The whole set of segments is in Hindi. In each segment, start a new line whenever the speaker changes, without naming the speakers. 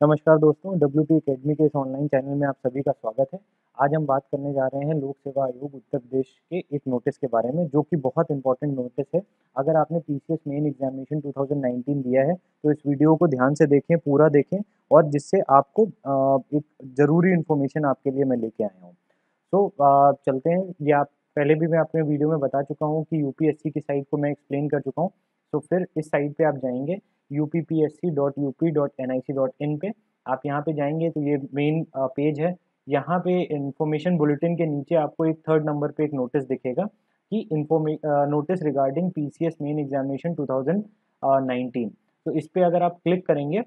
नमस्कार दोस्तों डब्ल्यू पी अकेडमी के इस ऑनलाइन चैनल में आप सभी का स्वागत है। आज हम बात करने जा रहे हैं लोक सेवा आयोग उत्तर प्रदेश के एक नोटिस के बारे में, जो कि बहुत इंपॉर्टेंट नोटिस है। अगर आपने P C S main examination 2019 दिया है तो इस वीडियो को ध्यान से देखें, पूरा देखें, और जिससे आपको एक ज़रूरी इन्फॉर्मेशन आपके लिए मैं लेके आया हूँ। तो चलते हैं। ये आप पहले भी मैं अपने वीडियो में बता चुका हूँ कि यूपीएससी की साइट को मैं एक्सप्लेन कर चुका हूँ। तो फिर इस साइट पे आप जाएँगे U P P S C dot U P dot N I C dot in पे। आप यहाँ पे जाएँगे तो ये मेन पेज है। यहाँ पे इंफॉर्मेशन बुलेटिन के नीचे आपको एक थर्ड नंबर पे एक नोटिस दिखेगा कि inform notice regarding P C S main examination two thousand nineteen तो इस पर अगर आप क्लिक करेंगे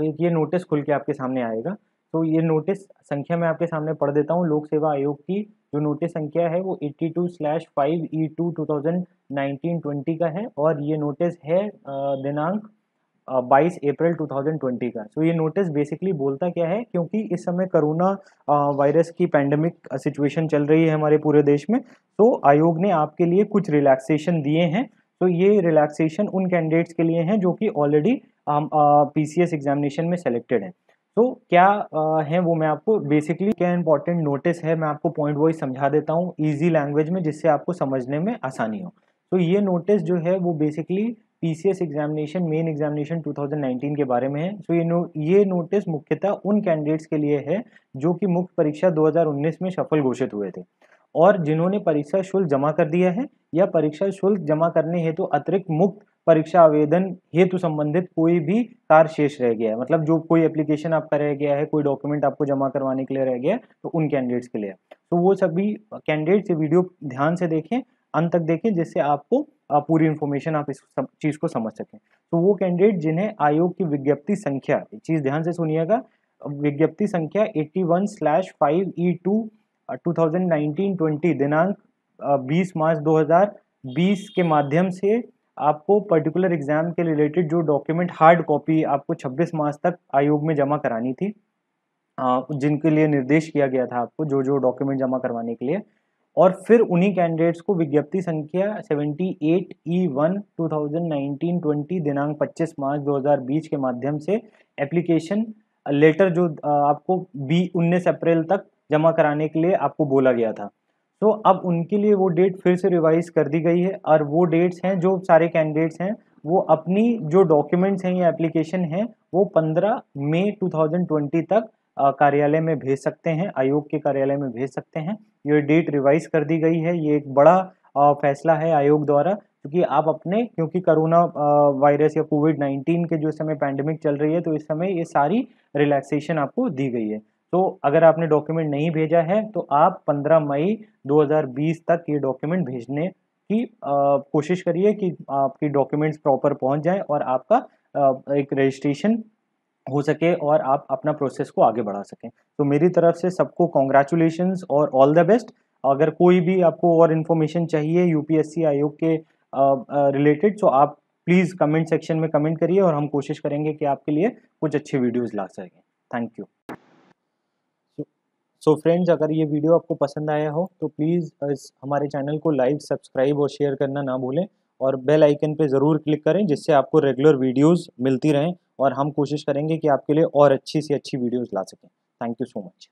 तो ये नोटिस खुल के आपके सामने आएगा। तो ये नोटिस संख्या मैं आपके सामने पढ़ देता हूँ लोक सेवा आयोग की जो नोटिस संख्या है वो 82 two slash five E two two का है और ये नोटिस है दिनांक 22 अप्रैल 2020 का। सो so, ये नोटिस बेसिकली बोलता क्या है क्योंकि इस समय कोरोना वायरस की पैंडमिक सिचुएशन चल रही है हमारे पूरे देश में तो आयोग ने आपके लिए कुछ रिलैक्सेशन दिए हैं। तो ये रिलैक्सेशन उन कैंडिडेट्स के लिए हैं जो कि ऑलरेडी पी सी एग्जामिनेशन में सेलेक्टेड हैं। तो क्या आ, है वो मैं आपको बेसिकली क्या इंपॉर्टेंट नोटिस है मैं आपको पॉइंट वाइज समझा देता हूँ इजी लैंग्वेज में जिससे आपको समझने में आसानी हो। तो ये नोटिस जो है वो basically P C S examination main examination 2019 के बारे में है। तो ये नो ये नोटिस मुख्यतः उन कैंडिडेट्स के लिए है जो कि मुख्य परीक्षा 2019 में सफल घोषित हुए थे। और जिन्होंने परीक्षा शुल्क जमा कर दिया है या परीक्षा शुल्क जमा करने हेतु तो अतिरिक्त मुक्त परीक्षा आवेदन हेतु संबंधित कोई भी कार्य शेष रह गया है। मतलब जो कोई एप्लीकेशन आपका रह गया है, कोई डॉक्यूमेंट आपको जमा करवाने के लिए रह गया है तो उन कैंडिडेट्स के लिए। तो वो सभी कैंडिडेट्स वीडियो ध्यान से देखें, अंत तक देखें, जिससे आपको पूरी इन्फॉर्मेशन आप इस चीज़ को समझ सकें। तो वो कैंडिडेट जिन्हें आयोग की विज्ञप्ति संख्या चीज़ ध्यान से सुनिएगा, विज्ञप्ति संख्या 81 one slash five E two two thousand nineteen twenty दिनांक 20 मार्च 2020 के माध्यम से आपको पर्टिकुलर एग्ज़ाम के रिलेटेड जो डॉक्यूमेंट हार्ड कॉपी आपको 26 मार्च तक आयोग में जमा करानी थी। जिनके लिए निर्देश किया गया था आपको जो जो डॉक्यूमेंट जमा करवाने के लिए। और फिर उन्हीं कैंडिडेट्स को विज्ञप्ति संख्या 78 ई वन टू दिनांक 25 मार्च 2020 के माध्यम से एप्लीकेशन लेटर जो आपको बी उन्नीस अप्रैल तक जमा कराने के लिए आपको बोला गया था। तो अब उनके लिए वो डेट फिर से रिवाइज कर दी गई है और वो डेट्स हैं जो सारे कैंडिडेट्स हैं वो अपनी जो डॉक्यूमेंट्स हैं या एप्लीकेशन हैं वो 15 मई 2020 तक कार्यालय में भेज सकते हैं आयोग के कार्यालय में भेज सकते हैं। ये डेट रिवाइज कर दी गई है। ये एक बड़ा आ, फैसला है आयोग द्वारा क्योंकि आप अपने क्योंकि कोरोना वायरस या कोविड 19 के जो समय पैंडमिक चल रही है तो इस समय ये सारी रिलैक्सेशन आपको दी गई है। तो अगर आपने डॉक्यूमेंट नहीं भेजा है तो आप 15 मई 2020 तक ये डॉक्यूमेंट भेजने की कोशिश करिए कि आपकी डॉक्यूमेंट्स प्रॉपर पहुँच जाएँ और आपका आ, एक रजिस्ट्रेशन हो सके और आप अपना प्रोसेस को आगे बढ़ा सकें। तो मेरी तरफ़ से सबको कॉन्ग्रेचुलेशन और ऑल द बेस्ट अगर कोई भी आपको और इन्फॉर्मेशन चाहिए यूपीएससी आयोग के रिलेटेड तो आप प्लीज़ कमेंट सेक्शन में कमेंट करिए और हम कोशिश करेंगे कि आपके लिए कुछ अच्छी वीडियोज़ ला सकें। Thank you so so friends अगर ये वीडियो आपको पसंद आया हो तो प्लीज़ हमारे चैनल को लाइक सब्सक्राइब और शेयर करना ना भूलें और बेल आइकन पे ज़रूर क्लिक करें जिससे आपको रेगुलर वीडियोस मिलती रहें और हम कोशिश करेंगे कि आपके लिए और अच्छी से अच्छी वीडियोस ला सकें। Thank you so much